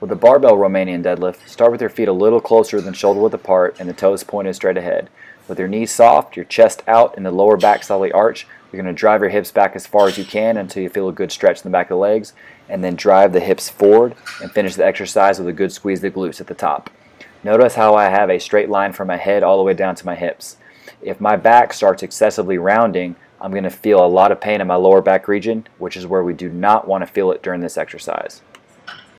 With a barbell Romanian deadlift, start with your feet a little closer than shoulder width apart and the toes pointed straight ahead. With your knees soft, your chest out, and the lower back slightly arched, you're going to drive your hips back as far as you can until you feel a good stretch in the back of the legs, and then drive the hips forward and finish the exercise with a good squeeze of the glutes at the top. Notice how I have a straight line from my head all the way down to my hips. If my back starts excessively rounding, I'm going to feel a lot of pain in my lower back region, which is where we do not want to feel it during this exercise.